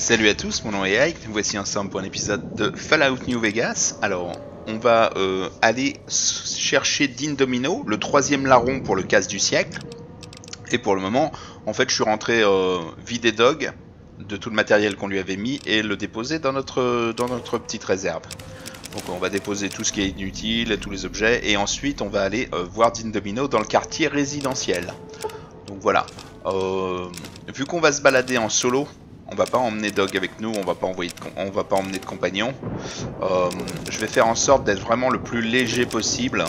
Salut à tous, mon nom est Ike, nous voici ensemble pour un épisode de Fallout New Vegas. Alors, on va euh, aller chercher Dean Domino, le troisième larron pour le casse du siècle. Et pour le moment, en fait, je suis rentré euh, vider Dog de tout le matériel qu'on lui avait mis et le déposer dans notre, dans notre petite réserve. Donc on va déposer tout ce qui est inutile, tous les objets, et ensuite on va aller euh, voir Dean Domino dans le quartier résidentiel. Donc voilà. Euh, vu qu'on va se balader en solo, on va pas emmener Dog avec nous, on va pas envoyer, on va pas emmener de compagnon. Euh, je vais faire en sorte d'être vraiment le plus léger possible.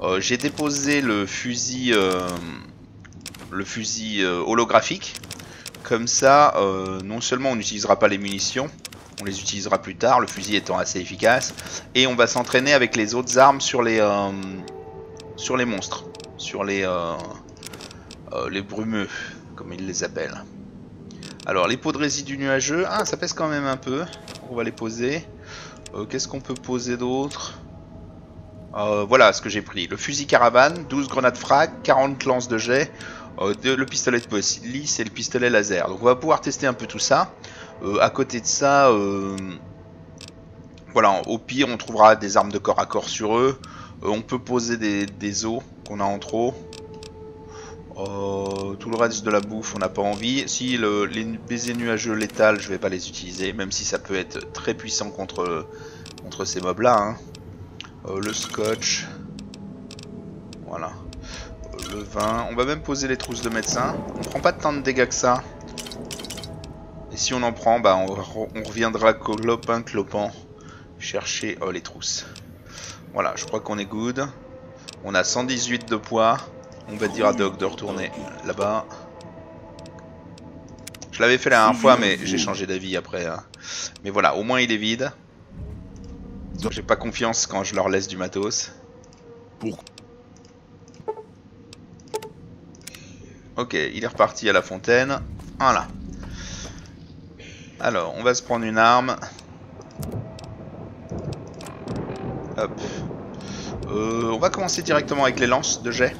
Euh, J'ai déposé le fusil, euh, le fusil holographique. Comme ça, non seulement on n'utilisera pas les munitions, on les utilisera plus tard, le fusil étant assez efficace, et on va s'entraîner avec les autres armes sur les, sur les monstres, sur les brumeux, comme ils les appellent. Alors, les pots de résidus nuageux, ah, ça pèse quand même un peu, on va les poser. Euh, Qu'est-ce qu'on peut poser d'autre? Euh, Voilà ce que j'ai pris, le fusil caravane, 12 grenades frag, 40 lances de jet, euh, le pistolet de police et le pistolet laser. Donc on va pouvoir tester un peu tout ça. À côté de ça, voilà, au pire on trouvera des armes de corps à corps sur eux. On peut poser des, des os qu'on a en trop. Euh, tout le reste de la bouffe, on n'a pas envie. Si le, les baisers nuageux létals, je vais pas les utiliser, même si ça peut être très puissant contre, ces mobs-là. hein. Euh, le scotch. Voilà. Euh, le vin. On va même poser les trousses de médecin. On prend pas tant de dégâts que ça. Et si on en prend, bah on, re- on reviendra clopin clopin chercher euh, les trousses. Voilà, je crois qu'on est good. On a 118 de poids. On va dire à Doc de retourner là-bas. Je l'avais fait la dernière fois, mais j'ai changé d'avis après. hein. Mais voilà, au moins il est vide. Donc j'ai pas confiance quand je leur laisse du matos. Pour- Ok, il est reparti à la fontaine. Voilà. Alors, on va se prendre une arme. Hop. Euh, on va commencer directement avec les lances de jet.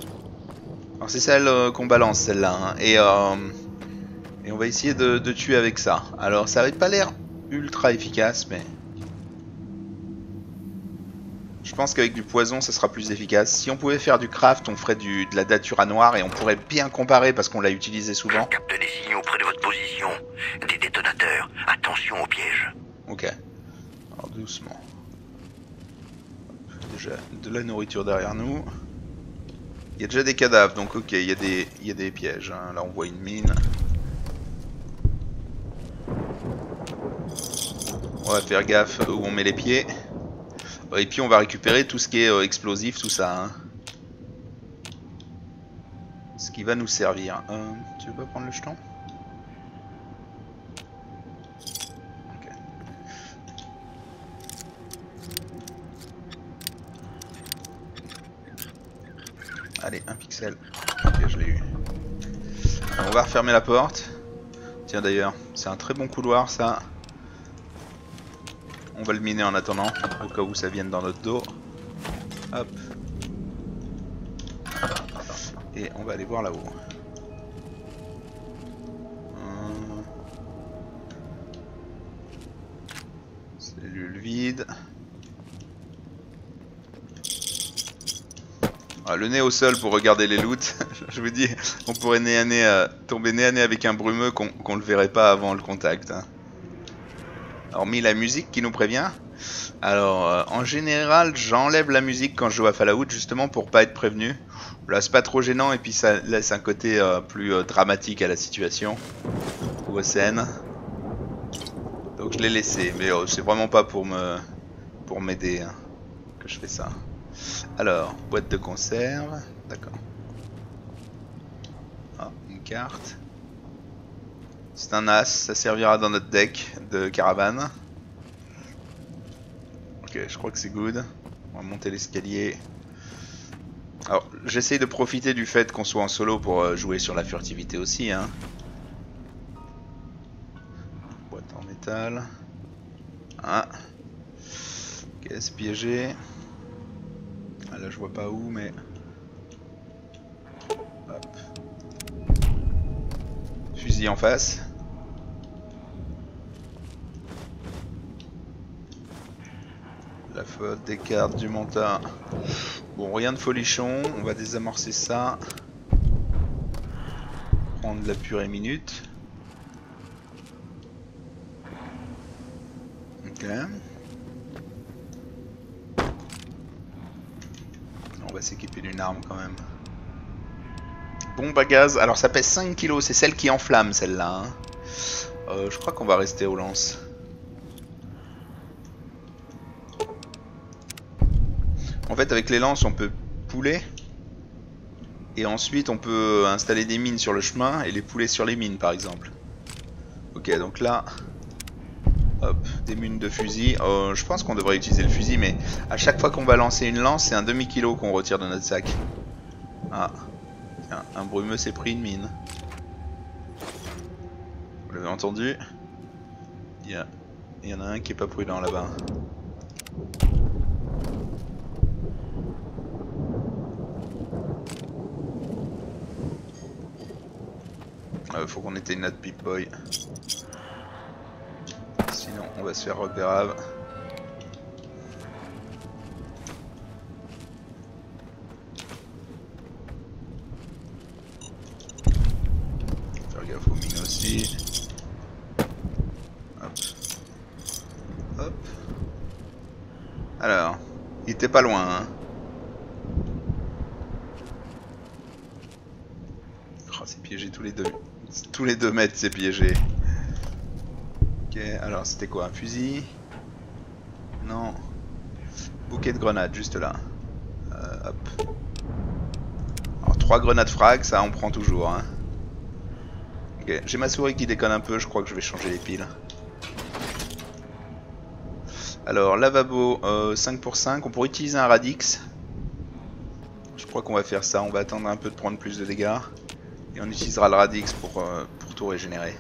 Alors c'est celle euh, qu'on balance celle-là. hein. Et, euh, et on va essayer de, de tuer avec ça. Alors ça avait pas l'air ultra efficace, mais... Je pense qu'avec du poison, ça sera plus efficace. Si on pouvait faire du craft, on ferait du, de la datura noire et on pourrait bien comparer parce qu'on l'a utilisé souvent. Capte des signaux près de votre position. Des détonateurs. Attention aux pièges. Ok. Alors doucement. Déjà de la nourriture derrière nous. Il y a déjà des cadavres, donc ok, il y a des, y a des pièges. hein. Là on voit une mine. On va faire gaffe où on met les pieds. Euh, Et puis on va récupérer tout ce qui est euh, explosif, tout ça. hein. Ce qui va nous servir. Euh, tu veux pas prendre le jeton? Allez, un pixel. Ok, je l'ai eu. On va refermer la porte. Tiens d'ailleurs, c'est un très bon couloir ça. On va le miner en attendant, au cas où ça vienne dans notre dos. Hop. Et on va aller voir là-haut. Hum. Cellule vide. Ah, le nez au sol pour regarder les loots. Je vous dis, on pourrait nez euh, tomber nez à nez avec un brumeux qu'on qu'on le verrait pas avant le contact. hein. Hormis la musique qui nous prévient. Alors, euh, en général, j'enlève la musique quand je joue à Fallout justement pour pas être prévenu. Là, c'est pas trop gênant et puis ça laisse un côté euh, plus dramatique à la situation ou aux scènes. Donc je l'ai laissé, mais c'est vraiment pas pour me pour m'aider hein, que je fais ça. Alors, boîte de conserve, d'accord. Ah, une carte. C'est un as, ça servira dans notre deck de caravane. Ok, je crois que c'est good. On va monter l'escalier. Alors, j'essaye de profiter du fait qu'on soit en solo pour euh, jouer sur la furtivité aussi. Hein. Boîte en métal. Ah. Caisse piégée là je vois pas où mais... Hop. Fusil en face. La faute des cartes, du montant. Bon, rien de folichon, on va désamorcer ça. Prendre la purée minute. Bombe. Alors ça pèse 5 kg. C'est celle qui enflamme celle-là. hein. Euh, je crois qu'on va rester au lance. En fait, avec les lances, on peut pouler. Et ensuite, on peut installer des mines sur le chemin et les pouler sur les mines, par exemple. Ok, donc là... Hop, des mines de fusil. Euh, je pense qu'on devrait utiliser le fusil, mais à chaque fois qu'on va lancer une lance, c'est un demi-kilo qu'on retire de notre sac. Ah. Un brumeux s'est pris une mine. Vous l'avez entendu? Il y, en a un qui est pas prudent là-bas. Euh, faut qu'on éteigne notre Pip Boy. Sinon, on va se faire repérave. Pas loin, hein. Oh, c'est piégé tous les deux. Tous les deux mètres, c'est piégé. Ok, alors c'était quoi Un fusil? Non. Bouquet de grenades, juste là. Euh, hop. Alors, trois grenades frag, ça on prend toujours. Hein. Ok, j'ai ma souris qui déconne un peu, je crois que je vais changer les piles. Alors, lavabo euh, 5 pour 5, on pourrait utiliser un radix. Je crois qu'on va faire ça, on va attendre un peu de prendre plus de dégâts. Et on utilisera le radix pour, euh, tout régénérer.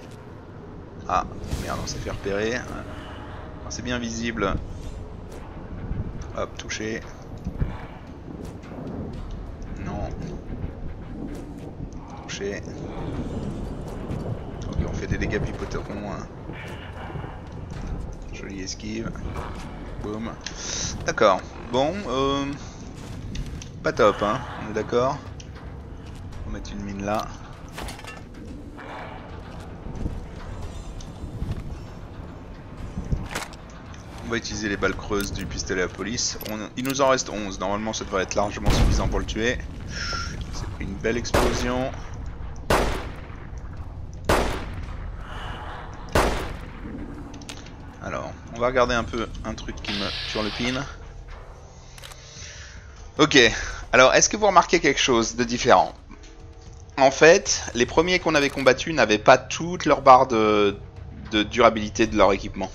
Ah, merde, on s'est fait repérer. Alors, C'est bien visible. Hop, touché. Non. Touché. Ok, on fait des dégâts pipoterons. hein. Jolie esquive. Boum. D'accord. Bon, euh... Pas top, hein. On est d'accord? On va mettre une mine là. On va utiliser les balles creuses du pistolet à police. On- Il nous en reste 11. Normalement, ça devrait être largement suffisant pour le tuer. C'est une belle explosion. Alors, on va regarder un peu un truc qui me turlupine. Ok, alors est-ce que vous remarquez quelque chose de différent? En fait, les premiers qu'on avait combattus n'avaient pas toutes leurs barres de, de durabilité de leur équipement.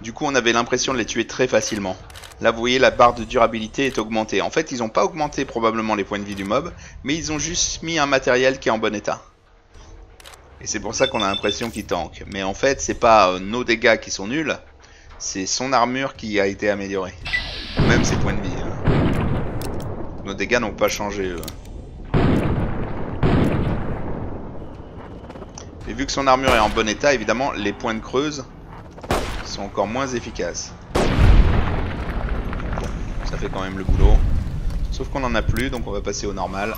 Du coup, on avait l'impression de les tuer très facilement. Là, vous voyez, la barre de durabilité est augmentée. En fait, ils n'ont pas augmenté probablement les points de vie du mob, mais ils ont juste mis un matériel qui est en bon état. Et c'est pour ça qu'on a l'impression qu'il tank. Mais en fait, c'est pas euh, nos dégâts qui sont nuls, c'est son armure qui a été améliorée. Même ses points de vie. hein. Nos dégâts n'ont pas changé. eux. Et vu que son armure est en bon état, évidemment, les points de creuse sont encore moins efficaces. Ça fait quand même le boulot. Sauf qu'on en a plus, donc on va passer au normal.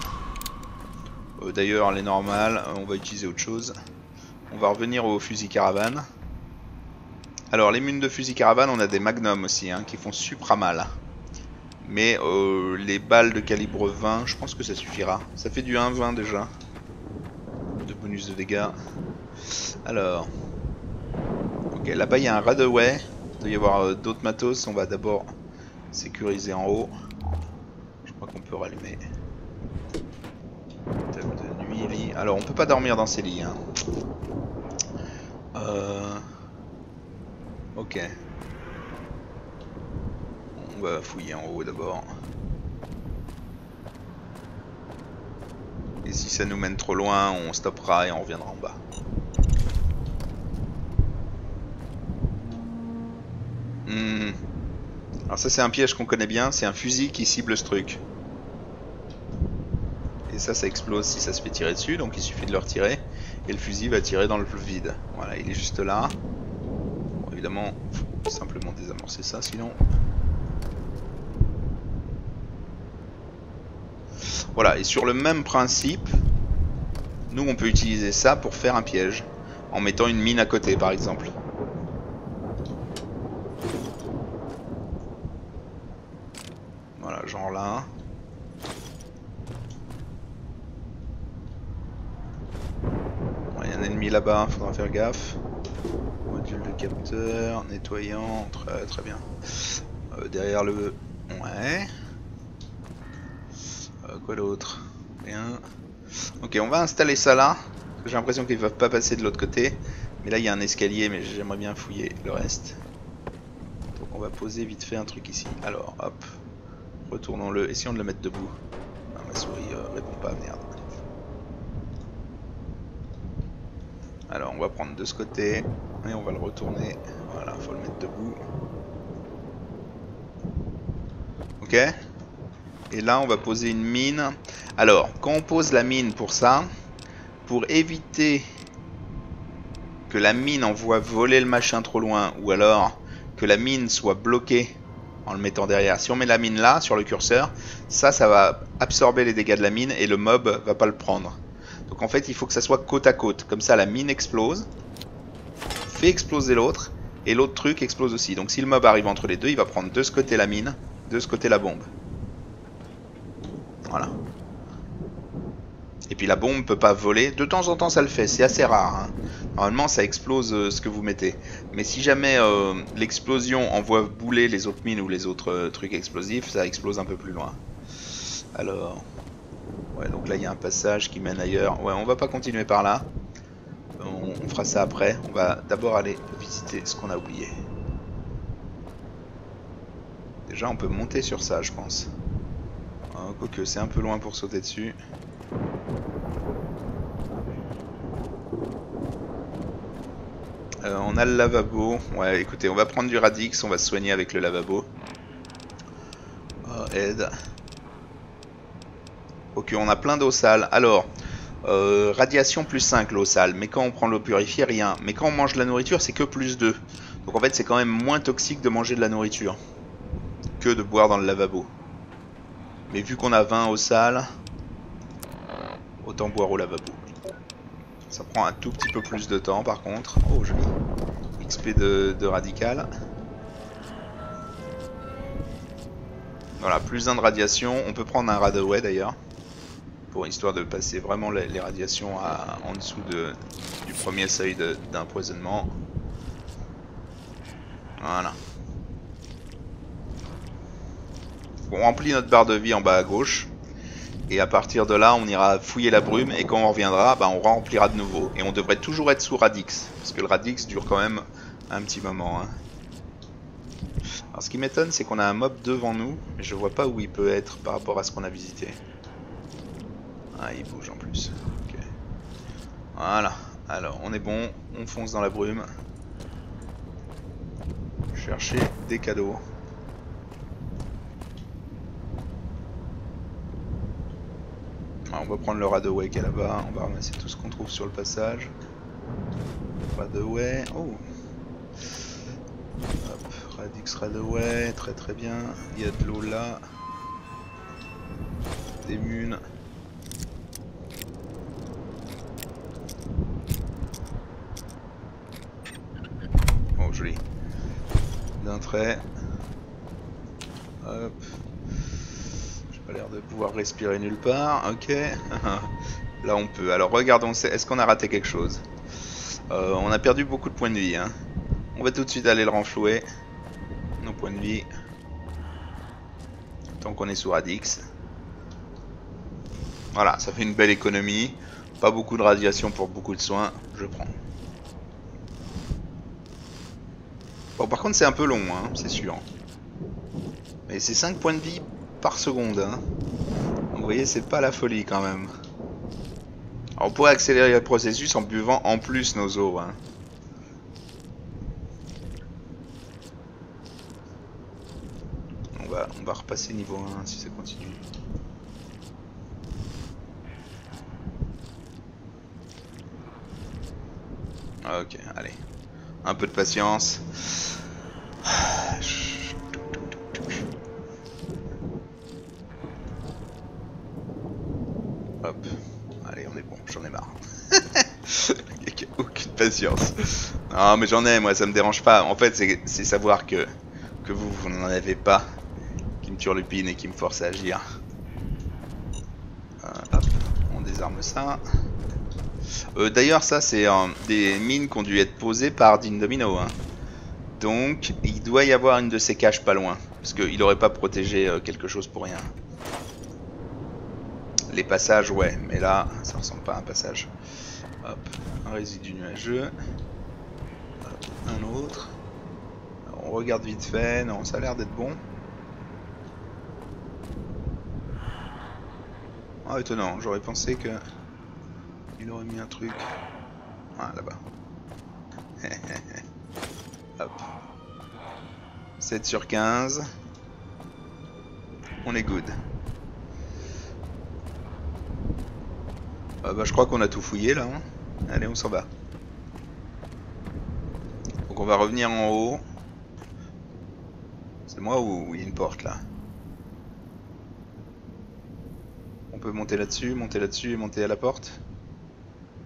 Euh, D'ailleurs, les normales, on va utiliser autre chose. On va revenir au fusil caravane. Alors, les mines de fusil caravane, on a des magnums aussi, hein, qui font supra mal. Mais euh, les balles de calibre 20, je pense que ça suffira. Ça fait du 1-20 déjà. De bonus de dégâts. Alors. Ok, là-bas il y a un Radaway. Il doit y avoir euh, d'autres matos. On va d'abord sécuriser en haut. Je crois qu'on peut rallumer. Table de nuit, lit. Alors on peut pas dormir dans ces lits. Hein. Euh... Ok. On va fouiller en haut d'abord. Et si ça nous mène trop loin, on stoppera et on reviendra en bas. Hmm. Alors ça c'est un piège qu'on connaît bien, c'est un fusil qui cible ce truc. Et ça, ça explose si ça se fait tirer dessus, donc il suffit de le retirer. Et le fusil va tirer dans le vide. Voilà, il est juste là évidemment, faut simplement désamorcer ça, sinon... Voilà, et sur le même principe, nous on peut utiliser ça pour faire un piège, en mettant une mine à côté par exemple. Voilà, genre là. Il y a un ennemi là-bas, faudra faire gaffe. Capteur, nettoyant, très très bien. Euh, derrière le... Ouais. Euh, quoi d'autre? Rien. Ok, on va installer ça là. J'ai l'impression qu'ils ne peuvent pas passer de l'autre côté. Mais là, il y a un escalier, mais j'aimerais bien fouiller le reste. Donc on va poser vite fait un truc ici. Alors, hop. Retournons-le. Essayons de le mettre debout. Ah, ma souris euh, répond pas, merde. Alors, on va prendre de ce côté. Et on va le retourner. Voilà, faut le mettre debout. Ok et là on va poser une mine. Alors, quand on pose la mine pour ça, pour éviter que la mine envoie voler le machin trop loin, ou alors que la mine soit bloquée en le mettant derrière. Si on met la mine là, sur le curseur, ça, ça va absorber les dégâts de la mine et le mob va pas le prendre. Donc en fait, il faut que ça soit côte à côte. Comme ça, la mine explose, fait exploser l'autre, et l'autre truc explose aussi. Donc si le mob arrive entre les deux, il va prendre de ce côté la mine, de ce côté la bombe. Voilà. Et puis la bombe peut pas voler. De temps en temps ça le fait, c'est assez rare. Hein. Normalement ça explose euh, ce que vous mettez. Mais si jamais euh, l'explosion envoie bouler les autres mines ou les autres euh, trucs explosifs, ça explose un peu plus loin. Alors... Ouais donc là il y a un passage qui mène ailleurs. Ouais on va pas continuer par là. On, fera ça après. On va d'abord aller visiter ce qu'on a oublié. Déjà on peut monter sur ça je pense. Ah, quoique c'est un peu loin pour sauter dessus. Euh, on a le lavabo. Ouais, écoutez, on va prendre du radix, on va se soigner avec le lavabo. Oh, aide. Ok, on a plein d'eau sale. Alors, euh, radiation plus 5 l'eau sale, mais quand on prend l'eau purifiée, rien. Mais quand on mange de la nourriture, c'est que plus 2. Donc en fait, c'est quand même moins toxique de manger de la nourriture que de boire dans le lavabo. Mais vu qu'on a 20 au sale, autant boire au lavabo. Ça prend un tout petit peu plus de temps par contre. Oh joli. XP de, radical. Voilà, plus 1 de radiation. On peut prendre un radaway d'ailleurs. Pour histoire de passer vraiment les, radiations en dessous de, du premier seuil d'empoisonnement. Voilà. on remplit notre barre de vie en bas à gauche. Et à partir de là, on ira fouiller la brume et quand on reviendra, bah, on remplira de nouveau. Et on devrait toujours être sous Radix, parce que le Radix dure quand même un petit moment. Hein. Alors ce qui m'étonne, c'est qu'on a un mob devant nous, mais je vois pas où il peut être par rapport à ce qu'on a visité. Ah, il bouge en plus. Voilà. Alors, on est bon, on fonce dans la brume. Chercher des cadeaux. on va prendre le Radaway qui est là-bas, on va ramasser tout ce qu'on trouve sur le passage. Radaway, oh Radix Radaway, très très bien. Il y a de l'eau là. Des munes. Oh joli. Trait. Hop l'air de pouvoir respirer nulle part. Ok. Là on peut. Alors regardons, est-ce qu'on a raté quelque chose? Euh, On a perdu beaucoup de points de vie. Hein. On va tout de suite aller le renflouer. Nos points de vie. Tant qu'on est sous Radix. Voilà, ça fait une belle économie. Pas beaucoup de radiation pour beaucoup de soins. Je prends. Bon, par contre, c'est un peu long, hein, c'est sûr. Mais c'est 5 points de vie par seconde. Hein. Vous voyez, c'est pas la folie quand même. On pourrait accélérer le processus en buvant en plus nos eaux. Hein. On, va, on va repasser niveau 1 si ça continue. Ok, allez. Un peu de. Patience. Non, mais j'en ai, moi, ça me dérange pas. En fait, c'est savoir que, que vous, vous n'en avez pas, qui me turlupine et qui me force à agir. Euh, hop, on désarme ça. Euh, D'ailleurs, ça, c'est euh, des mines qui ont dû être posées par Dean Domino. hein. Donc, il doit y avoir une de ces caches pas loin. Parce qu'il aurait pas protégé quelque chose pour rien. Les passages, ouais, mais là, ça ressemble pas à un passage. Hop, un résidu nuageux. Un autre. On regarde vite fait. Non, ça a l'air d'être bon. Ah, étonnant. J'aurais pensé que il aurait mis un truc. Ah, là-bas. Hop. 7 sur 15. On est good. Ah bah je crois qu'on a tout fouillé là. hein. Allez, on s'en va. On va revenir en haut. C'est moi ou il y a une porte là? On peut monter là-dessus, monter là-dessus et monter à la porte?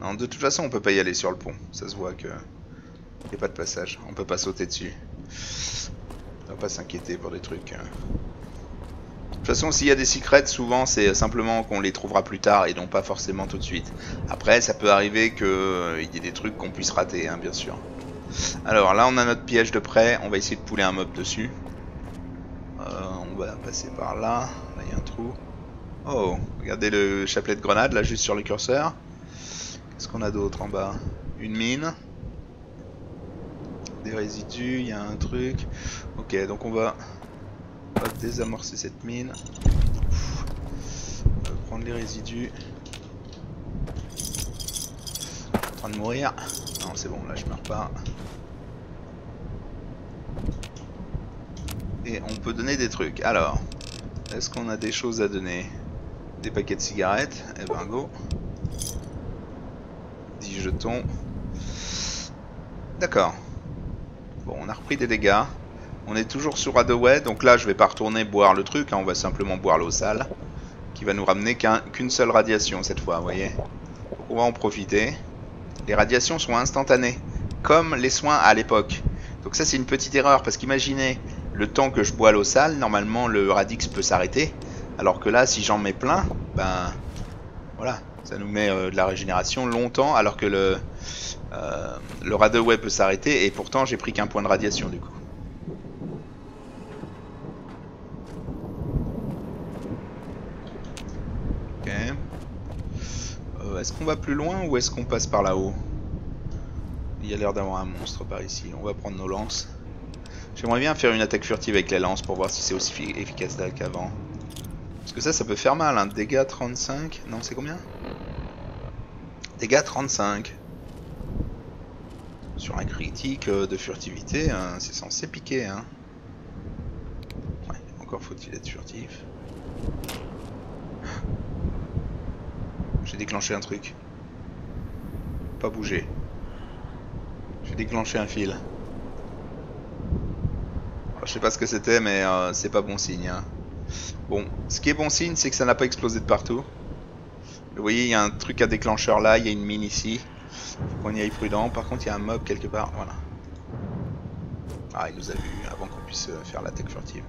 Non, de toute façon on peut pas y aller sur le pont. Ça se voit que... Il n'y a pas de passage. On peut pas sauter dessus. On va pas s'inquiéter pour des trucs. hein. De toute façon, s'il y a des secrets, souvent c'est simplement qu'on les trouvera plus tard et non pas forcément tout de suite. Après, ça peut arriver qu'il y ait des trucs qu'on puisse rater, hein, bien sûr. Alors là, on a notre piège de près. On va essayer de pouler un mob dessus. Euh, on va passer par là. Là, il y a un trou. Oh, regardez le chapelet de grenade là, juste sur le curseur. Qu'est-ce qu'on a d'autre en bas? Une mine. Des résidus, il y a un truc. Ok, donc on va désamorcer cette mine. On va prendre les résidus. En de mourir. Non, c'est bon, là je meurs pas. Et on peut donner des trucs. Alors, est-ce qu'on a des choses à donner? Des paquets de cigarettes? Eh ben go. 10 jetons. D'accord. Bon, on a repris des dégâts. On est toujours sur Hadaway, donc là je vais pas retourner boire le truc, hein, on va simplement boire l'eau sale, qui va nous ramener qu'un- qu'une seule radiation cette fois, voyez. On va en profiter. Les radiations sont instantanées, comme les soins à l'époque. Donc ça c'est une petite erreur, parce qu'imaginez, le temps que je bois l'eau sale, normalement le radix peut s'arrêter, alors que là si j'en mets plein, ben voilà, ça nous met euh, de la régénération longtemps, alors que le, euh, le Radaway peut s'arrêter, et pourtant j'ai pris qu'un point de radiation du coup. Ok. Euh, est-ce qu'on va plus loin ou est-ce qu'on passe par là-haut? Il y a l'air d'avoir un monstre par ici. On va prendre nos lances. J'aimerais bien faire une attaque furtive avec les lances pour voir si c'est aussi fi- efficace qu'avant. Parce que ça, ça peut faire mal. Hein. Dégâts 35. Non, c'est combien? Dégâts 35. Sur un critique euh, de furtivité, hein, c'est censé piquer. Hein. Encore faut-il être furtif. J'ai déclenché un truc. Pas bouger. J'ai déclenché un fil. Je sais pas ce que c'était, mais euh, c'est pas bon signe. hein. Bon, ce qui est bon signe, c'est que ça n'a pas explosé de partout. Vous voyez, il y a un truc à déclencheur là, il y a une mine ici. Faut qu'on y aille prudent. Par contre, il y a un mob quelque part. Voilà. Ah, il nous a vu avant qu'on puisse faire l'attaque furtive.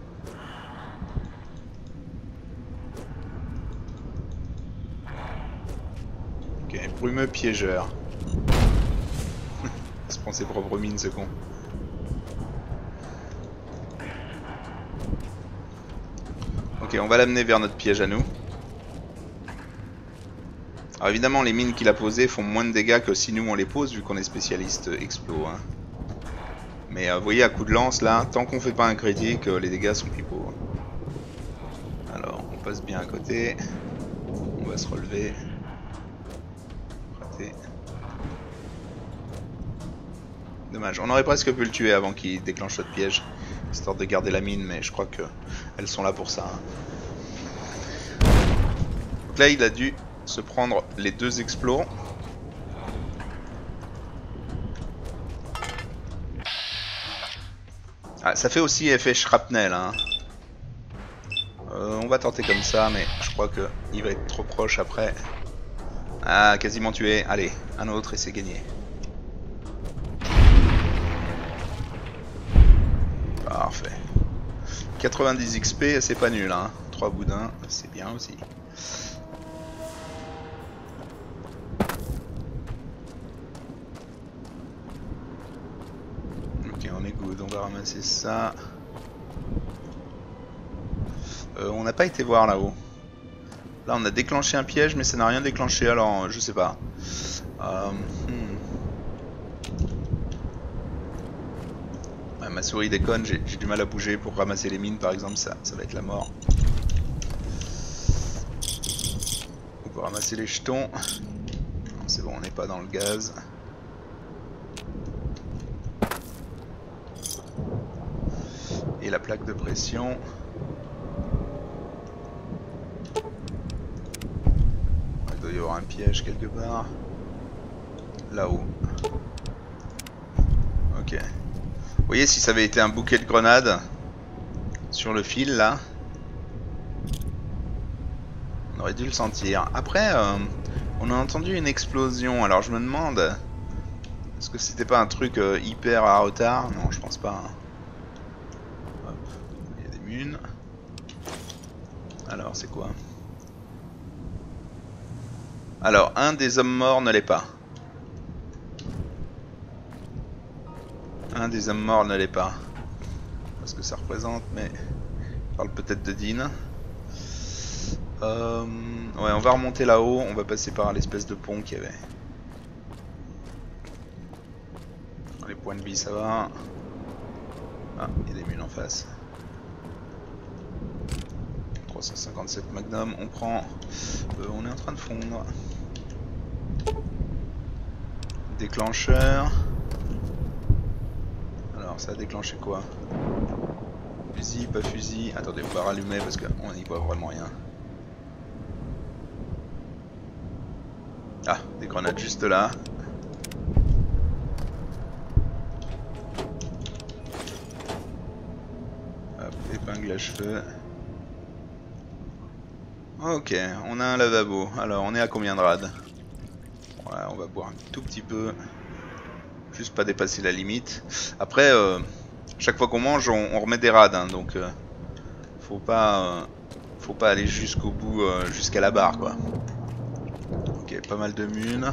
Ok, brumeux piégeur. Il se prend ses propres mines, ce con. Ok, on va l'amener vers notre piège à nous. Alors évidemment, les mines qu'il a posées font moins de dégâts que si nous on les pose, vu qu'on est spécialiste explo. hein. Mais euh, vous voyez, à coup de lance, là, tant qu'on fait pas un critique, euh, les dégâts sont pipeaux. hein. Alors, on passe bien à côté. On va se relever. On aurait presque pu le tuer avant qu'il déclenche notre piège, histoire de garder la mine, mais je crois que elles sont là pour ça. hein. Donc là, il a dû se prendre les deux explos. Ah, ça fait aussi effet shrapnel. Hein. Euh, on va tenter comme ça, mais je crois que il va être trop proche après. Ah, quasiment tué. Allez, un autre et c'est gagné. 90 XP, c'est pas nul, hein. 3 boudins, c'est bien aussi. Ok, on est good, on va ramasser ça. Euh, on n'a pas été voir là-haut. Là, on a déclenché un piège, mais ça n'a rien déclenché, alors je sais pas. Euh, hmm. Ouais, ma souris déconne, j'ai du mal à bouger pour ramasser les mines par exemple, ça, ça va être la mort. On peut ramasser les jetons. C'est bon, on n'est pas dans le gaz. Et la plaque de pression. Il doit y avoir un piège quelque part. Là-haut. Voyez, si ça avait été un bouquet de grenades sur le fil là, on aurait dû le sentir. Après, euh, on a entendu une explosion. Alors je me demande, est-ce que c'était pas un truc euh, hyper à retard? Non, je pense pas. hein. Hop, il y a des munes. Alors, c'est quoi? Alors, un des hommes morts ne l'est pas. Un des hommes morts ne l'est pas. Parce que ça représente, mais... On parle peut-être de Dean. Euh, Ouais, on va remonter là-haut, on va passer par l'espèce de pont qu'il y avait. Les points de vie, ça va. Ah, il y a des mules en face. 357 Magnum, on prend. Euh, on est en train de fondre. Déclencheur. Ça a déclenché quoi? Fusil, pas fusil. Attendez, on va rallumer parce qu'on n'y voit vraiment rien. Ah, des grenades juste là. Hop, épingle à cheveux. Ok, on a un lavabo. Alors, on est à combien de rad Voilà, on va boire un tout petit peu. Juste pas dépasser la limite. Après, euh, chaque fois qu'on mange, on, remet des rad. hein, donc, euh, faut pas, euh, faut pas aller jusqu'au bout, jusqu'à la barre, quoi. Ok, pas mal de munes.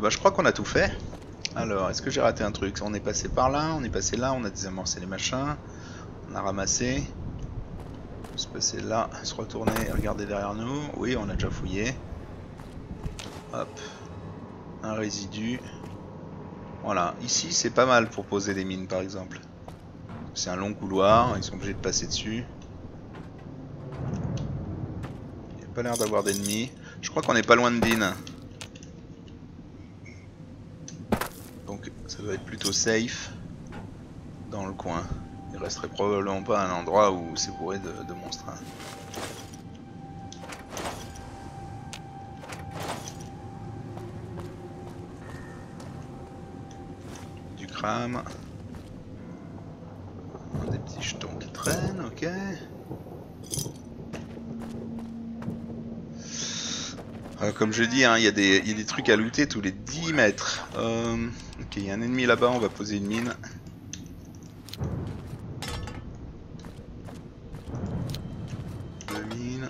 Bah, je crois qu'on a tout fait. Alors, est-ce que j'ai raté un truc? On est passé par là, on est passé là, on a désamorcé les machins. On a ramassé. On se passer là, se retourner, regarder derrière nous. Oui, on a déjà fouillé. Hop. Un résidu. Voilà, ici c'est pas mal pour poser des mines par exemple. C'est un long couloir, ils sont obligés de passer dessus. Il n'y a pas l'air d'avoir d'ennemis. Je crois qu'on est pas loin de Dean. Donc ça doit être plutôt safe dans le coin. Il resterait probablement pas un endroit où c'est bourré de, de monstres. hein. Des petits jetons qui traînent, ok. Euh, comme je dis, hein, il y, a des- il y a des trucs à looter tous les 10 mètres. Euh, ok, il y a un ennemi là-bas, on va poser une mine. Deux mines.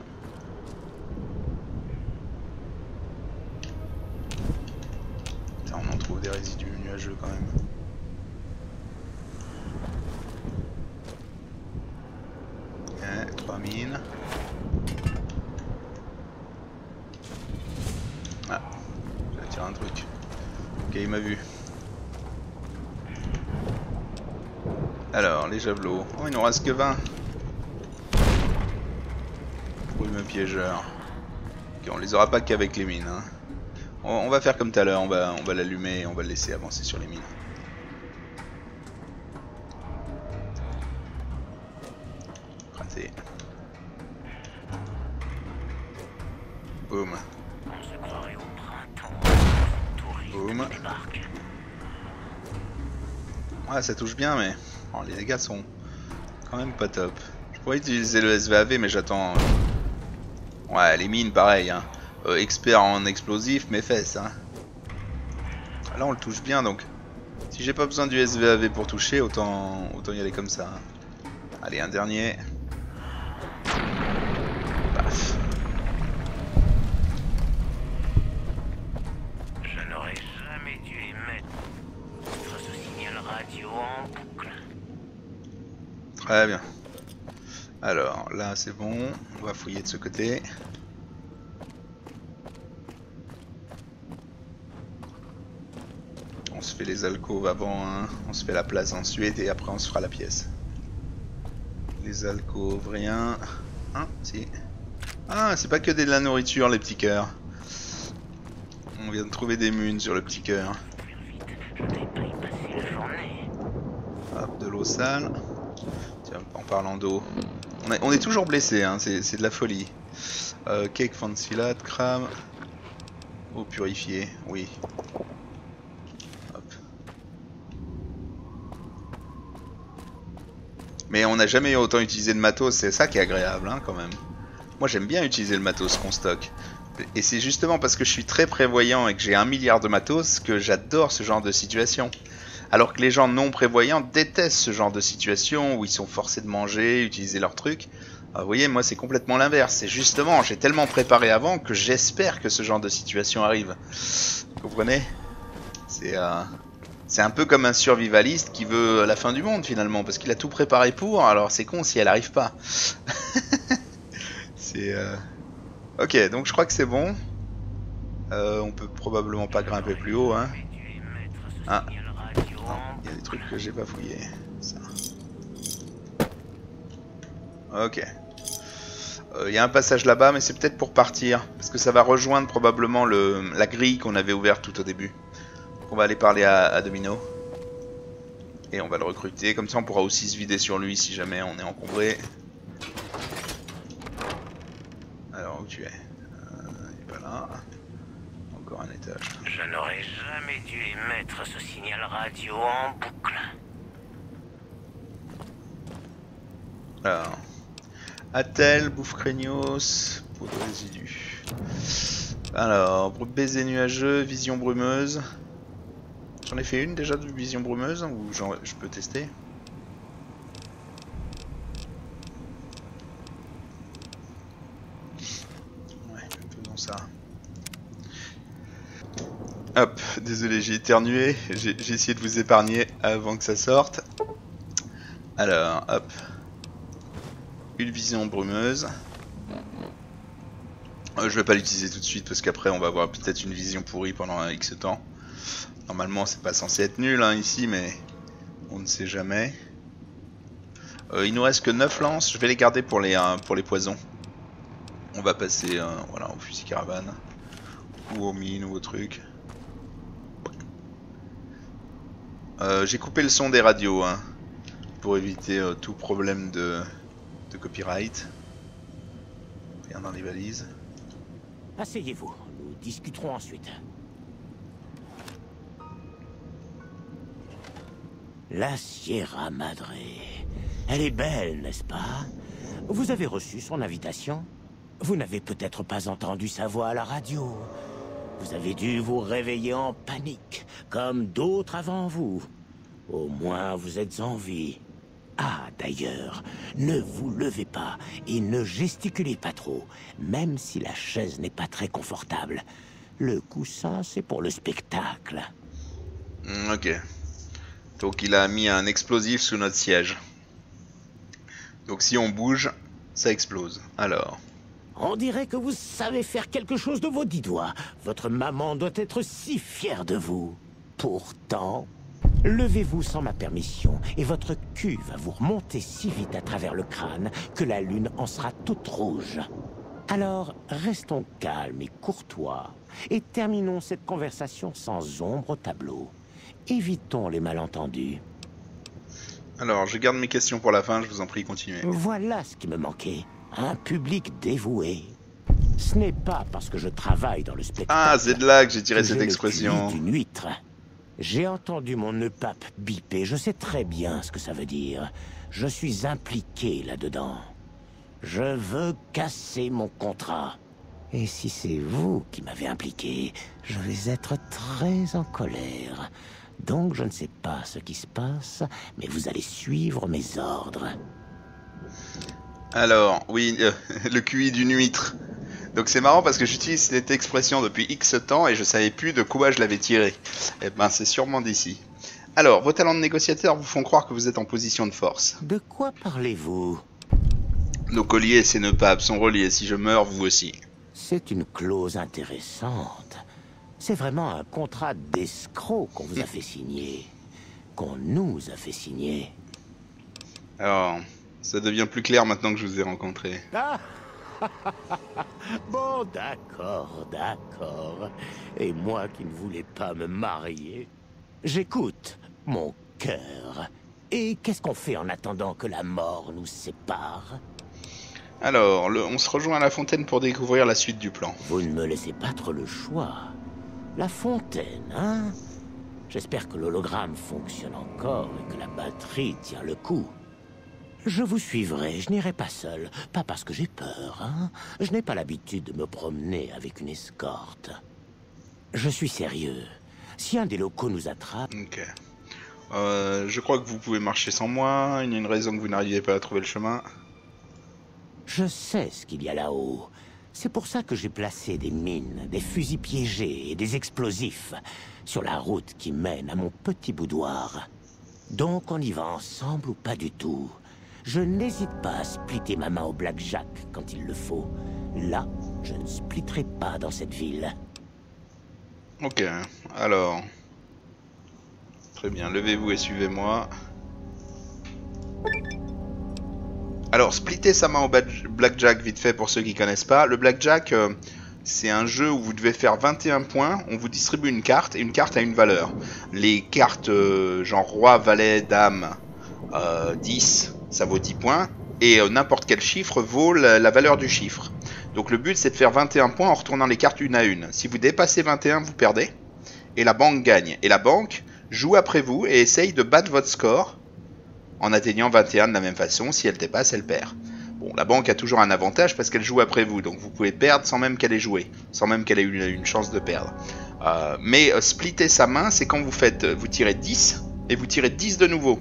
Putain, on en trouve des résidus nuageux quand même. Ok, trois mines. Ah, j'ai tiré un truc. Ok, il m'a vu. Alors, les 20. Brume piégeur. Ok, on les aura pas qu'avec les mines. hein. On, va faire comme tout à l'heure, on va, on va l'allumer et on va le laisser avancer sur les mines. Raté. Boum. Boum. Ouais, ça touche bien, mais oh, les dégâts sont quand même pas top. Je pourrais utiliser le SVAV, mais j'attends. euh, Ouais, les mines, pareil. Hein. Euh, expert en explosifs, mes fesses. Hein. Là, on le touche bien, donc si j'ai pas besoin du SVAV pour toucher, autant, autant y aller comme ça. hein. Allez, un dernier. Paf. Je n'aurais jamais dû émettre ce signal radio en boucle. Très bien. Alors, c'est bon. On va fouiller de ce côté. On se fait les alcôves avant, hein. on se fait la place ensuite et après on se fera la pièce. Les alcôves, rien. Ah, si. Ah, c'est pas que de la nourriture, les petits cœurs. On vient de trouver des munes sur le petit cœur. Hop, de l'eau sale. Tiens, en parlant d'eau. On, est- toujours blessé, hein, c'est de la folie. Euh, cake fancy latte, crame. Eau purifiée, oui. Mais on n'a jamais autant utilisé de matos, c'est ça qui est agréable hein, quand même. Moi j'aime bien utiliser le matos qu'on stocke. Et c'est justement parce que je suis très prévoyant et que j'ai un milliard de matos que j'adore ce genre de situation. Alors que les gens non prévoyants détestent ce genre de situation où ils sont forcés de manger, utiliser leurs trucs. Ah, vous voyez, moi c'est complètement l'inverse. C'est justement, j'ai tellement préparé avant que j'espère que ce genre de situation arrive. Vous comprenez? C'est euh, c'est un peu comme un survivaliste qui veut la fin du monde finalement, parce qu'il a tout préparé pour, alors c'est con si elle arrive pas. c'est... euh, Ok, donc je crois que c'est bon. Euh, on peut probablement pas grimper plus haut, hein. Ah. Il y a des trucs que j'ai pas fouillés. Ok. Euh, Il y a un passage là-bas, mais c'est peut-être pour partir. Parce que ça va rejoindre probablement le, la grille qu'on avait ouverte tout au début. On va aller parler à, à Domino. Et on va le recruter. Comme ça, on pourra aussi se vider sur lui si jamais on est encombré. Alors, où tu es? Euh, Il est pas là. Encore un étage. Je n'aurais jamais dû émettre ce signal radio en boucle. Alors, Attel, bouffe craignos, peau de résidus. Alors, baiser nuageux, vision brumeuse. J'en ai fait une déjà de vision brumeuse ou je peux tester Ouais, faisons ça. Hop, désolé, j'ai éternué. J'ai essayé de vous épargner avant que ça sorte. Alors, hop. Une vision brumeuse. Euh, je vais pas l'utiliser tout de suite parce qu'après on va avoir peut-être une vision pourrie pendant X temps. Normalement c'est pas censé être nul hein, ici mais on ne sait jamais. Euh, il nous reste que 9 lances, je vais les garder pour les, euh, pour les poisons. On va passer euh, voilà, au fusil caravane. Ou aux mines ou au truc. Euh, J'ai coupé le son des radios hein, pour éviter euh, tout problème de, de copyright. Rien dans les valises. Asseyez-vous, nous discuterons ensuite. La Sierra Madre. Elle est belle, n'est-ce pas? Vous avez reçu son invitation? Vous n'avez peut-être pas entendu sa voix à la radio. Vous avez dû vous réveiller en panique, comme d'autres avant vous. Au moins, vous êtes en vie. Ah, d'ailleurs, ne vous levez pas et ne gesticulez pas trop, même si la chaise n'est pas très confortable. Le coussin, c'est pour le spectacle. Hmm, ok. Donc il a mis un explosif sous notre siège. Donc si on bouge, ça explose. Alors. On dirait que vous savez faire quelque chose de vos dix doigts. Votre maman doit être si fière de vous. Pourtant, levez-vous sans ma permission et votre cul va vous remonter si vite à travers le crâne que la lune en sera toute rouge. Alors, restons calmes et courtois et terminons cette conversation sans ombre au tableau. Évitons les malentendus. Alors, je garde mes questions pour la fin, je vous en prie, continuez. Voilà ce qui me manquait. Un public dévoué. Ce n'est pas parce que je travaille dans le spectacle. Ah, c'est de là que j'ai tiré que cette expression. Huître. J'ai entendu mon nœud pape biper. Je sais très bien ce que ça veut dire. Je suis impliqué là-dedans. Je veux casser mon contrat. Et si c'est vous qui m'avez impliqué, je vais être très en colère. Donc je ne sais pas ce qui se passe, mais vous allez suivre mes ordres. Alors, oui, euh, le QI d'une huître. Donc c'est marrant parce que j'utilise cette expression depuis X temps et je savais plus de quoi je l'avais tiré. Eh ben, c'est sûrement d'ici. Alors, vos talents de négociateur vous font croire que vous êtes en position de force. De quoi parlez-vous? Nos colliers et ces nœuds papes sont reliés. Si je meurs, vous aussi. C'est une clause intéressante. C'est vraiment un contrat d'escroc qu'on vous a fait signer. Qu'on nous a fait signer. Alors, ça devient plus clair maintenant que je vous ai rencontré. Ah Bon, d'accord, d'accord. Et moi qui ne voulais pas me marier J'écoute, mon cœur. Et qu'est-ce qu'on fait en attendant que la mort nous sépare? Alors, le- on se rejoint à la fontaine pour découvrir la suite du plan. Vous ne me laissez pas trop le choix. La fontaine, hein? J'espère que l'hologramme fonctionne encore et que la batterie tient le coup. Je vous suivrai, je n'irai pas seul. Pas parce que j'ai peur, hein Je n'ai pas l'habitude de me promener avec une escorte. Je suis sérieux. Si un des locaux nous attrape, Ok. Euh, je crois que vous pouvez marcher sans moi. Il y a une raison que vous n'arrivez pas à trouver le chemin. je sais ce qu'il y a là-haut. C'est pour ça que j'ai placé des mines, des fusils piégés et des explosifs sur la route qui mène à mon petit boudoir. Donc on y va ensemble ou pas du tout? Je n'hésite pas à splitter ma main au blackjack quand il le faut. Là, je ne splitterai pas dans cette ville. Ok. Alors. Très bien. Levez-vous et suivez-moi. Alors, splitter sa main au blackjack, vite fait pour ceux qui connaissent pas. Le blackjack, euh, c'est un jeu où vous devez faire 21 points. On vous distribue une carte et une carte a une valeur. Les cartes euh, genre roi, valet, dame, euh, 10, ça vaut 10 points. Et euh, n'importe quel chiffre vaut la, valeur du chiffre. Donc le but c'est de faire 21 points en retournant les cartes une à une. Si vous dépassez 21, vous perdez. Et la banque gagne. Et la banque joue après vous et essaye de battre votre score en atteignant 21 de la même façon. Si elle dépasse, elle perd. Bon, la banque a toujours un avantage parce qu'elle joue après vous. Donc vous pouvez perdre sans même qu'elle ait joué. Sans même qu'elle ait eu une, chance de perdre. Euh, mais euh, splitter sa main, c'est quand vous faites, vous tirez 10 et vous tirez 10 de nouveau.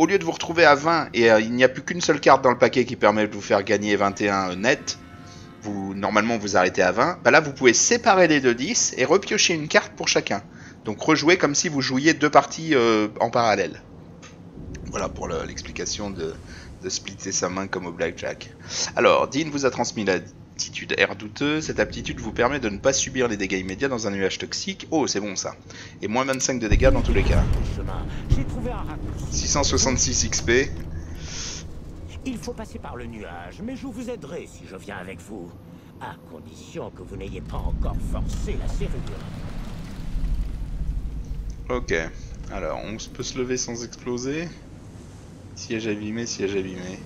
Au lieu de vous retrouver à 20 et euh, il n'y a plus qu'une seule carte dans le paquet qui permet de vous faire gagner 21 net, vous normalement vous arrêtez à 20, bah là vous pouvez séparer les deux 10 et repiocher une carte pour chacun. Donc rejouer comme si vous jouiez deux parties euh, en parallèle. Voilà pour le- l'explication de, de splitter sa main comme au blackjack. Alors, Dean vous a transmis l'aptitude air douteuse. Cette aptitude vous permet de ne pas subir les dégâts immédiats dans un nuage toxique. Oh, c'est bon ça. Et moins 25 de dégâts dans tous les cas. Le chemin, j'ai trouvé un raccourci. 666 XP. Il faut passer par le nuage, mais je vous aiderai si je viens avec vous. À condition que vous n'ayez pas encore forcé la serrure. Ok. Alors, on peut se lever sans exploser. Siège abîmé, siège abîmé.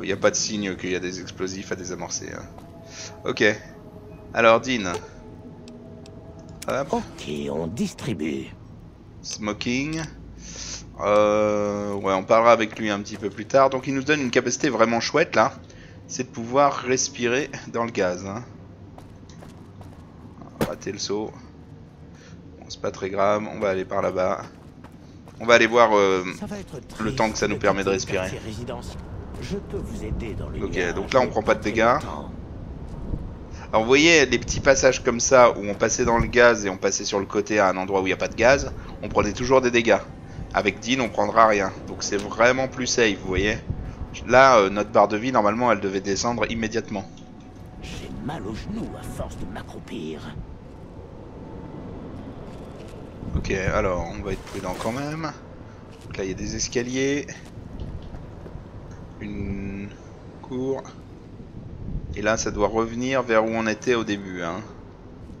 Il n'y a pas de signe qu'il y a des explosifs à désamorcer. hein. Ok. Alors, Dean. Hop. Ok, on distribue. Smoking. Euh, ouais, on parlera avec lui un petit peu plus tard. Donc il nous donne une capacité vraiment chouette là. C'est de pouvoir respirer dans le gaz. Hein. Rater le saut. Bon, c'est pas très grave. On va aller par là-bas. On va aller voir. euh, le temps que ça nous permet de respirer. Je peux vous aider dans le Ok, donc là, on prend pas de dégâts. Alors vous voyez les petits passages comme ça où on passait dans le gaz et on passait sur le côté à un endroit où il n'y a pas de gaz, on prenait toujours des dégâts. Avec Dean on prendra rien. Donc c'est vraiment plus safe, vous voyez. Là, euh, notre barre de vie, normalement, elle devait descendre immédiatement. J'ai mal aux genoux à force de m'accroupir. Ok, alors on va être prudent quand même. Donc là il y a des escaliers. Une cour. Et là ça doit revenir vers où on était au début. Hein.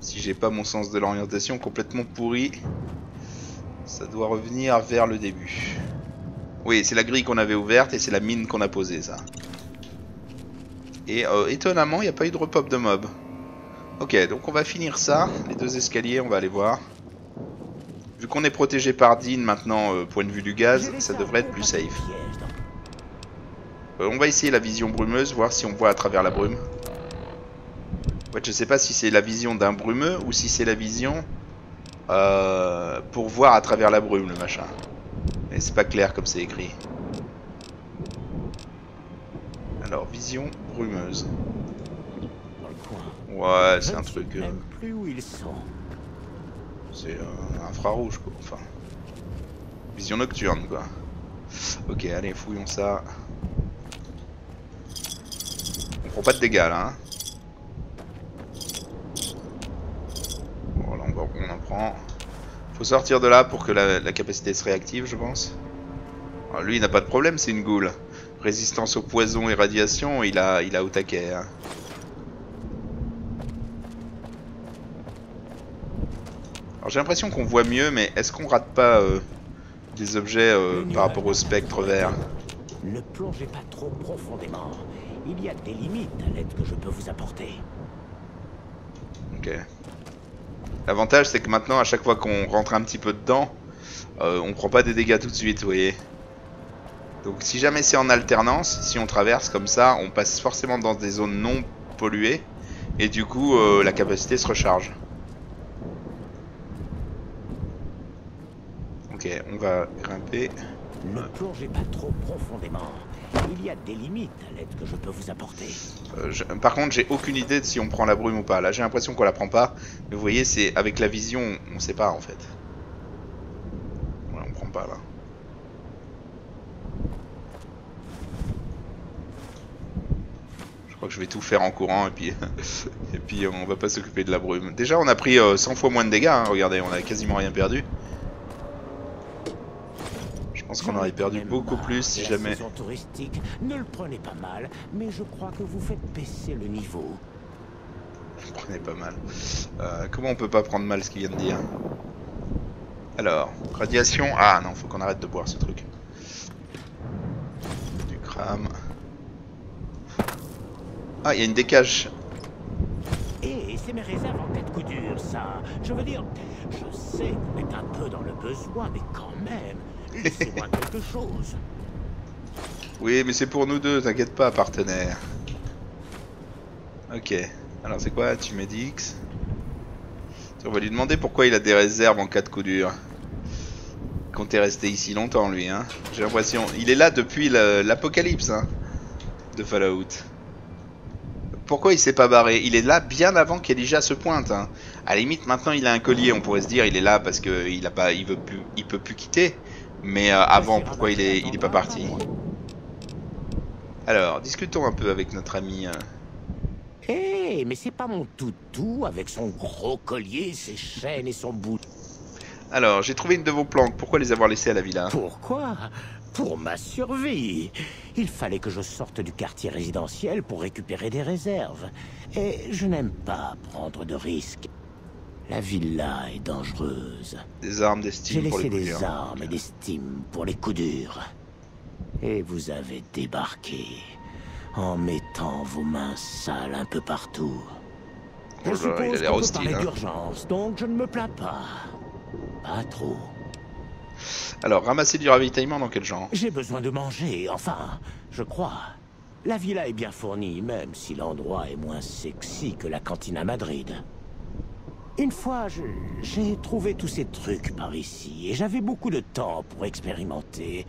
Si j'ai pas mon sens de l'orientation complètement pourri. Ça doit revenir vers le début. Oui, c'est la grille qu'on avait ouverte et c'est la mine qu'on a posée ça. Et euh, étonnamment, il n'y a pas eu de repop de mob. Ok, donc on va finir ça. Les deux escaliers, on va aller voir. Vu qu'on est protégé par Dean maintenant, euh, point de vue du gaz, ça devrait être plus safe. Euh, on va essayer la vision brumeuse, voir si on voit à travers la brume. Ouais, je sais pas si c'est la vision d'un brumeux ou si c'est la vision euh, pour voir à travers la brume le machin. Mais c'est pas clair comme c'est écrit. Alors, vision brumeuse. Ouais, c'est un truc... euh. C'est euh, infrarouge, quoi. Enfin... Vision nocturne, quoi. Ok, allez, fouillons ça. On prend pas de dégâts, là, hein. Bon, là, on, va- on en prend. Faut sortir de là pour que la, la capacité se réactive, je pense. Alors, lui, il n'a pas de problème, c'est une goule. Résistance au poison et radiation, il a, il a au taquet. hein. Alors j'ai l'impression qu'on voit mieux, mais est-ce qu'on rate pas euh, des objets euh, par rapport au spectre vert? Ne plongez pas trop profondément. Il y a des limites à l'aide que je peux vous apporter. Ok. L'avantage c'est que maintenant, à chaque fois qu'on rentre un petit peu dedans, euh, on prend pas des dégâts tout de suite, vous voyez. Donc si jamais c'est en alternance, si on traverse comme ça, on passe forcément dans des zones non polluées, et du coup euh, la capacité se recharge. Ok, on va grimper. Ne plongez pas trop profondément. Il y a des limites à l'aide que je peux vous apporter. Euh, Par contre, j'ai aucune idée de si on prend la brume ou pas. Là, j'ai l'impression qu'on la prend pas. Mais vous voyez, c'est avec la vision, on sait pas en fait. Ouais, on prend pas là. Je crois que je vais tout faire en courant et puis et puis on va pas s'occuper de la brume. Déjà, on a pris euh, 100 fois moins de dégâts. hein. Regardez, on a quasiment rien perdu. Je pense qu'on aurait ai perdu beaucoup plus si jamais. touristique. Ne le prenez pas mal, mais je crois que vous faites baisser le niveau. Je prenais pas mal. Euh, comment on peut pas prendre mal ce qu'il vient de dire Alors, radiation. Ah non, faut qu'on arrête de boire ce truc. Du crame. Ah, il y a une décage. Et c'est mes réserves en de coup dur, ça. Je veux dire, je sais qu'on est un peu dans le besoin, mais quand même, Oui, mais c'est pour nous deux, t'inquiète pas, partenaire. Ok. Alors, c'est quoi Tu Medix On va lui demander pourquoi il a des réserves en cas de coup dur. Quand est resté ici longtemps, lui, hein. J'ai l'impression. Il est là depuis l'apocalypse, hein. De Fallout. Pourquoi il s'est pas barré? Il est là bien avant qu'Elijah se pointe. Hein. À la limite, maintenant il a un collier, on pourrait se dire il est là parce que il a pas, il il peut plus quitter. Mais euh, avant, pourquoi il est, il est pas parti Alors, discutons un peu avec notre ami. Hé, mais c'est pas mon toutou avec son gros collier, ses chaînes et son bout. Alors, j'ai trouvé une de vos planques. Pourquoi les avoir laissées à la villa Pourquoi? Pour ma survie. Il fallait que je sorte du quartier résidentiel pour récupérer des réserves. Et je n'aime pas prendre de risques. La villa est dangereuse. Des armes, des J'ai styles pour laissé les des coups durs. armes et des pour les coups durs. Et vous avez débarqué en mettant vos mains sales un peu partout. Je Oh là, il a suppose l'air qu'on peut hostile, parler hein. d'urgence, donc je ne me plains pas. Pas trop. Alors, ramasser du ravitaillement dans quel genre? J'ai besoin de manger, enfin, je crois. La villa est bien fournie, même si l'endroit est moins sexy que la cantine à Madrid. Une fois, j'ai trouvé tous ces trucs par ici, et j'avais beaucoup de temps pour expérimenter.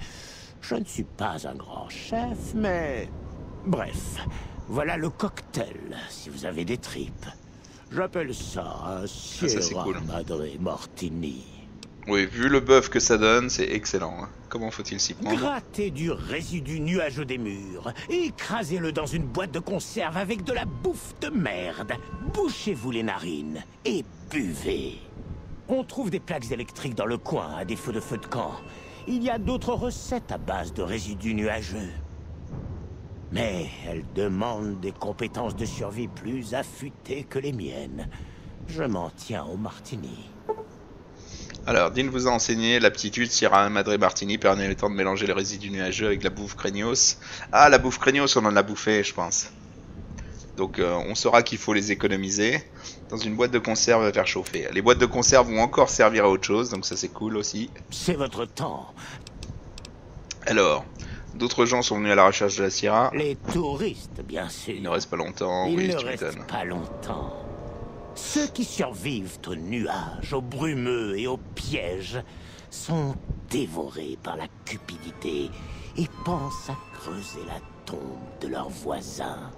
Je ne suis pas un grand chef, mais... Bref, voilà le cocktail, si vous avez des tripes. J'appelle ça un c'est Sierra cool. Madre Martini. Oui, vu le buff que ça donne, c'est excellent. hein. Comment faut-il s'y prendre Grattez du résidu nuageux des murs, écrasez-le dans une boîte de conserve avec de la bouffe de merde. Bouchez-vous les narines et buvez. On trouve des plaques électriques dans le coin à défaut de feu de camp. Il y a d'autres recettes à base de résidus nuageux. Mais elles demandent des compétences de survie plus affûtées que les miennes. Je m'en tiens au martini. Alors, Dean vous a enseigné l'aptitude Sierra Madre Martini permet le temps de mélanger les résidus nuageux avec la bouffe craignos. Ah, la bouffe craignos, on en a bouffé, je pense. Donc, euh, on saura qu'il faut les économiser dans une boîte de conserve à faire chauffer. Les boîtes de conserve vont encore servir à autre chose, donc ça c'est cool aussi. C'est votre temps. Alors, d'autres gens sont venus à la recherche de la Sierra. Les touristes, bien sûr. Il ne reste pas longtemps, Ils oui, ne m'étonnes. pas longtemps. Ceux qui survivent aux nuages, aux brumeux et aux pièges sont dévorés par la cupidité et pensent à creuser la tombe de leurs voisins.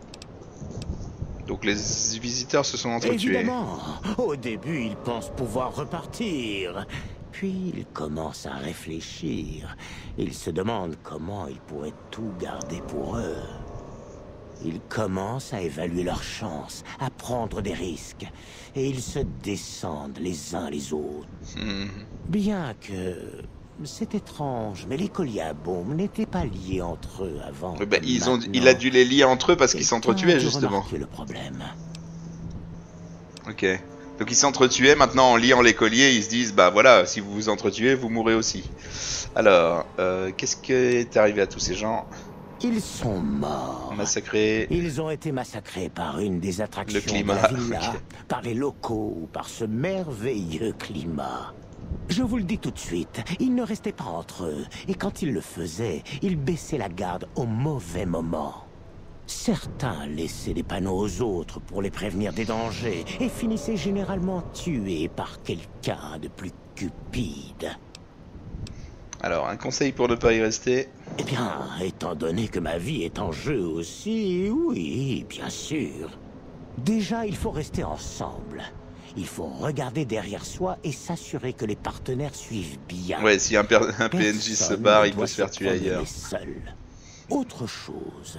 Donc les visiteurs se sont entretués. Évidemment, au début, ils pensent pouvoir repartir. Puis ils commencent à réfléchir. Ils se demandent comment ils pourraient tout garder pour eux. Ils commencent à évaluer leurs chances, à prendre des risques. Et ils se descendent les uns les autres. Hmm. Bien que... C'est étrange, mais les colliers à bombes n'étaient pas liés entre eux avant. Bah, comme ils ont, il a dû les lier entre eux parce qu'ils s'entretuaient justement. remarquer le problème. Ok. Donc ils s'entretuaient, maintenant en liant les colliers, ils se disent bah voilà, si vous vous entretuez, vous mourrez aussi. Alors, euh, qu'est-ce qui est arrivé à tous ces gens? Ils sont morts. Massacrés Ils ont été massacrés par une des attractions Le climat, de la villa, par les locaux, ou par ce merveilleux climat. Je vous le dis tout de suite, ils ne restaient pas entre eux, et quand ils le faisaient, ils baissaient la garde au mauvais moment. Certains laissaient des panneaux aux autres pour les prévenir des dangers, et finissaient généralement tués par quelqu'un de plus cupide. Alors, un conseil pour ne pas y rester. Eh bien, étant donné que ma vie est en jeu aussi, oui, bien sûr. Déjà, il faut rester ensemble. Il faut regarder derrière soi et s'assurer que les partenaires suivent bien. Ouais, si un, PNJ se barre, il peut se faire tuer ailleurs. seul. Autre chose,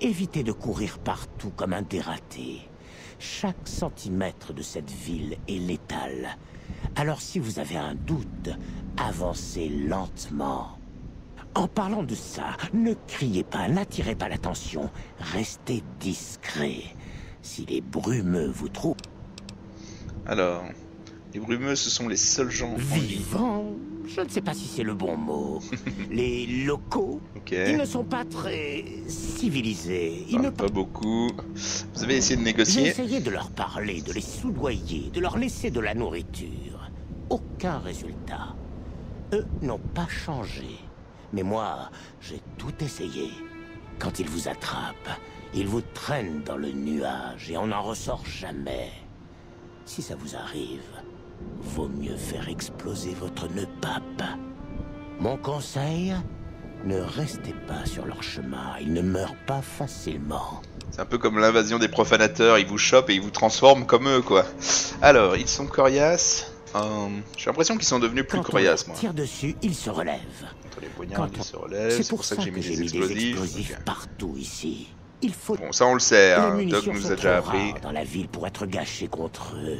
évitez de courir partout comme un dératé. Chaque centimètre de cette ville est létal. Alors si vous avez un doute, avancez lentement. En parlant de ça, ne criez pas, n'attirez pas l'attention. Restez discret. Si les brumeux vous trouvent Alors, les brumeux, ce sont les seuls gens en vivants, je ne sais pas si c'est le bon mot. les locaux, ils ne sont pas très civilisés. Ils ne pas beaucoup. Vous avez essayé de J'ai négocier essayé de leur parler, de les soudoyer, de leur laisser de la nourriture. Aucun résultat. Eux n'ont pas changé. Mais moi, j'ai tout essayé. Quand ils vous attrapent, ils vous traînent dans le nuage et on n'en ressort jamais. Si ça vous arrive, vaut mieux faire exploser votre nœud pape. Mon conseil, ne restez pas sur leur chemin, ils ne meurent pas facilement. C'est un peu comme l'invasion des profanateurs, ils vous chopent et ils vous transforment comme eux, quoi. Alors, ils sont coriaces. Euh, J'ai l'impression qu'ils sont devenus plus Quand coriaces, moi. tire dessus, ils se relèvent. Les ils se. C'est pour ça que, j'ai mis des explosifs. partout ici. Il faut Bon, ça on le sait, hein. Doc nous a déjà appris. dans la ville pour être gâchées contre eux.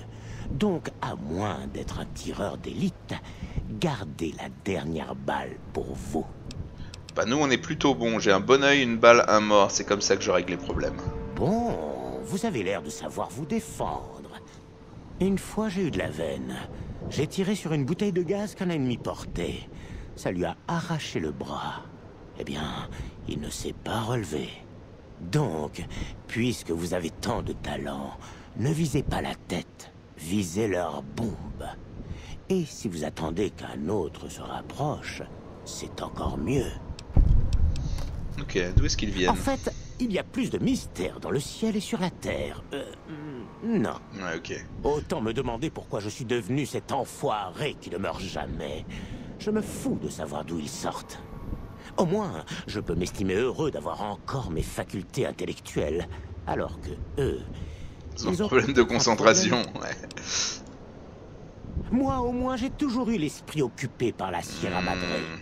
Donc, à moins d'être un tireur d'élite, gardez la dernière balle pour vous. Bah nous on est plutôt bon, j'ai un bon oeil, une balle, un mort, c'est comme ça que je règle les problèmes. Bon, vous avez l'air de savoir vous défendre. Une fois, j'ai eu de la veine. J'ai tiré sur une bouteille de gaz qu'un ennemi portait. Ça lui a arraché le bras. Eh bien, il ne s'est pas relevé. Donc, puisque vous avez tant de talent, ne visez pas la tête, visez leur bombe. Et si vous attendez qu'un autre se rapproche, c'est encore mieux. Ok, d'où est-ce qu'ils viennent En fait, il y a plus de mystère dans le ciel et sur la terre. Euh, mm, non. Ouais, ok. Autant me demander pourquoi je suis devenu cet enfoiré qui ne meurt jamais. Je me fous de savoir d'où ils sortent. Au moins, je peux m'estimer heureux d'avoir encore mes facultés intellectuelles, alors que eux... Ils ont Ils un ont problème de concentration, ouais. Moi, au moins, j'ai toujours eu l'esprit occupé par la Sierra Madre. Hmm.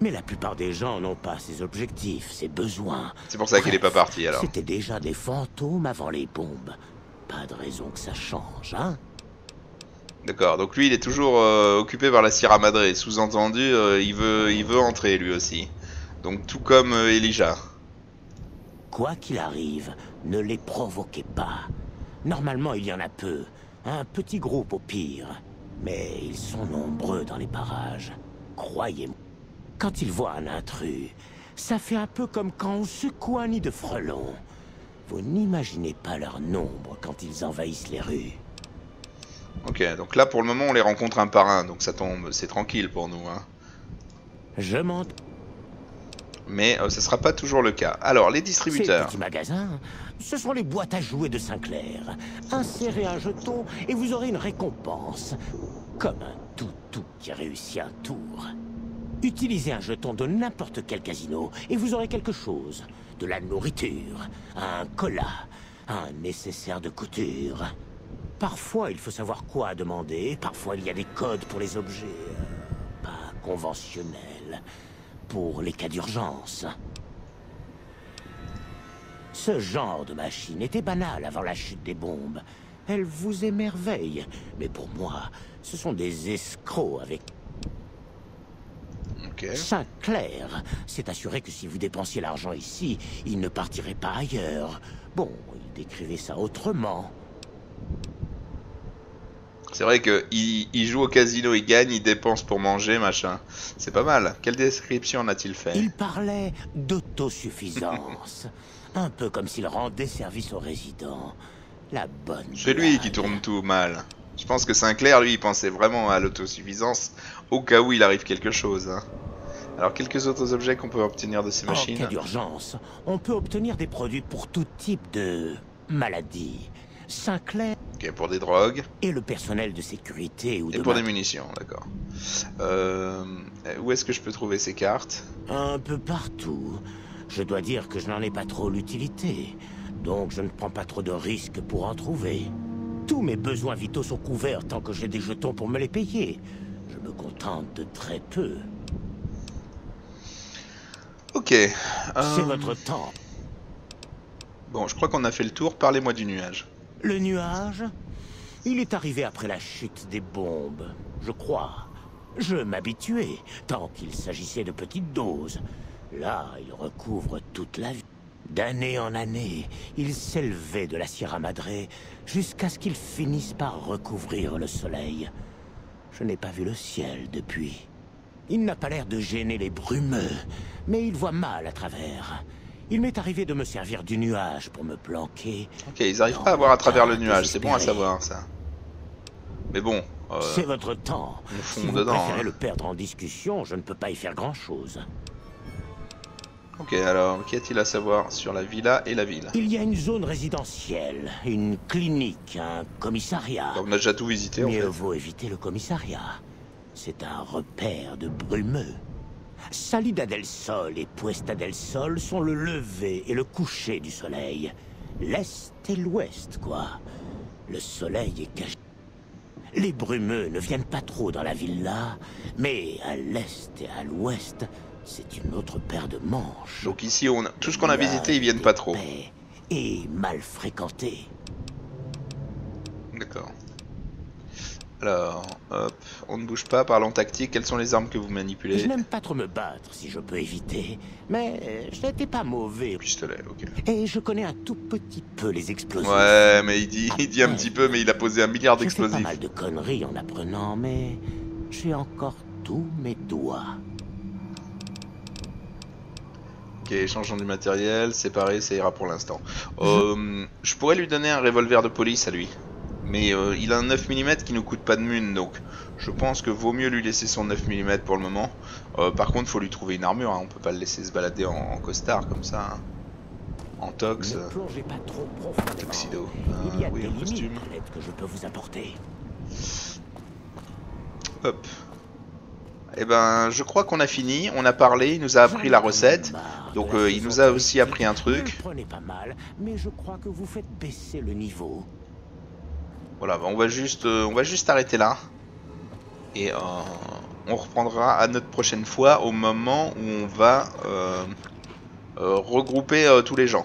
Mais la plupart des gens n'ont pas ces objectifs, ces besoins. C'est pour ça qu'il est pas parti alors. C'était déjà des fantômes avant les bombes. Pas de raison que ça change, hein D'accord, donc lui il est toujours euh, occupé par la Sierra Madre, sous-entendu euh, il, veut, il veut entrer lui aussi. Donc tout comme euh, Elijah. Quoi qu'il arrive, ne les provoquez pas. Normalement, il y en a peu. Un petit groupe au pire. Mais ils sont nombreux dans les parages. Croyez-moi. Quand ils voient un intrus, ça fait un peu comme quand on secoue un nid de frelons. Vous n'imaginez pas leur nombre quand ils envahissent les rues. Ok, donc là pour le moment on les rencontre un par un, donc ça tombe, c'est tranquille pour nous. Hein. Je m'en... Mais euh, ce sera pas toujours le cas. Alors les Ces distributeurs. petits magasins, ce sont les boîtes à jouets de Sinclair. Insérez un jeton et vous aurez une récompense. Comme un toutou qui réussit un tour. Utilisez un jeton de n'importe quel casino et vous aurez quelque chose. De la nourriture, un cola, un nécessaire de couture. Parfois, il faut savoir quoi demander. Parfois, il y a des codes pour les objets pas conventionnels. Pour les cas d'urgence. Ce genre de machine était banal avant la chute des bombes. Elles vous émerveillent. Mais pour moi, ce sont des escrocs avec Ok. Sinclair s'est assuré que si vous dépensiez l'argent ici, il ne partirait pas ailleurs. Bon, il décrivait ça autrement. C'est vrai que il, il joue au casino, il gagne, il dépense pour manger, machin. C'est pas mal. Quelle description en a-t-il fait? Il parlait d'autosuffisance. Un peu comme s'il rendait service aux résidents. La bonne. C'est lui qui tourne tout mal. Je pense que Sinclair, lui, il pensait vraiment à l'autosuffisance au cas où il arrive quelque chose. hein. Alors, quelques autres objets qu'on peut obtenir de ces En machines? cas d'urgence, on peut obtenir des produits pour tout type de maladie. Sinclair Ok, pour des drogues et le personnel de sécurité ou et de pour des munitions, d'accord. Euh, où est-ce que je peux trouver ces cartes? Un peu partout. Je dois dire que je n'en ai pas trop l'utilité. Donc je ne prends pas trop de risques pour en trouver. Tous mes besoins vitaux sont couverts tant que j'ai des jetons pour me les payer. Je me contente de très peu. Ok. C'est euh, votre temps. Bon, je crois qu'on a fait le tour. Parlez-moi du nuage. Le nuage? Il est arrivé après la chute des bombes, je crois. Je m'habituais, tant qu'il s'agissait de petites doses. Là, il recouvre toute la vie. D'année en année, il s'élevait de la Sierra Madre jusqu'à ce qu'il finisse par recouvrir le soleil. Je n'ai pas vu le ciel depuis. Il n'a pas l'air de gêner les brumeux, mais il voit mal à travers. Il m'est arrivé de me servir du nuage pour me planquer Ok, ils arrivent pas à voir à travers le nuage. C'est bon à savoir, ça. Mais bon, euh, C'est votre temps. Si vous dedans, préférez hein. le perdre en discussion, je ne peux pas y faire grand-chose. ok, alors, qu'y a-t-il à savoir sur la villa et la ville? Il y a une zone résidentielle, une clinique, un commissariat. On a déjà tout visité, en Mieux fait. vaut éviter le commissariat. C'est un repère de brumeux. Salida del Sol et Puesta del Sol sont le lever et le coucher du soleil. L'est et l'ouest, quoi. Le soleil est caché. Les brumeux ne viennent pas trop dans la villa, mais à l'est et à l'ouest, c'est une autre paire de manches. Donc ici, on a... tout ce qu'on a visité, ils viennent pas trop. Et mal fréquenté. D'accord. Alors, hop, on ne bouge pas, parlons tactique, quelles sont les armes que vous Je manipulez n'aime pas trop me battre si je peux éviter, mais euh, je n'étais pas mauvais. Pistolet, ok. Et je connais un tout petit peu les explosifs. Ouais, mais il dit, il dit un petit peu, mais il a posé un milliard J'ai fait pas d'explosifs. mal de conneries en apprenant, mais j'ai encore tous mes doigts. Ok, changeons du matériel, séparé, ça ira pour l'instant. Euh, je pourrais lui donner un revolver de police à lui. Mais euh, il a un 9 mm qui nous coûte pas de mune, donc je pense que vaut mieux lui laisser son 9 mm pour le moment. Euh, par contre, faut lui trouver une armure, hein, on peut pas le laisser se balader en, en costard comme ça. hein. En tox, Ne euh, pas trop profondément. tuxedo. Il y a Euh, oui, costume. à l'aide que je peux vous apporter. Hop. Eh ben, je crois qu'on a fini. On a parlé, il nous a appris la recette. De Donc, il nous a aussi appris un truc. le prenez pas mal, mais je crois que vous faites baisser le niveau. Voilà, on va juste, euh, on va juste arrêter là. Et euh, on reprendra à notre prochaine fois au moment où on va euh, regrouper tous les gens.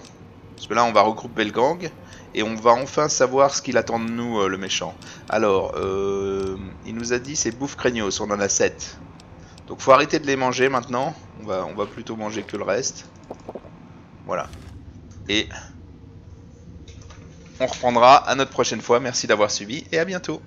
Parce que là, on va regrouper le gang et on va enfin savoir ce qu'il attend de nous, le méchant. Alors, il nous a dit c'est bouffe craignos, on en a 7. Donc faut arrêter de les manger maintenant. On va, on va plutôt manger que le reste. Voilà. Et on reprendra à notre prochaine fois. Merci d'avoir suivi et à bientôt.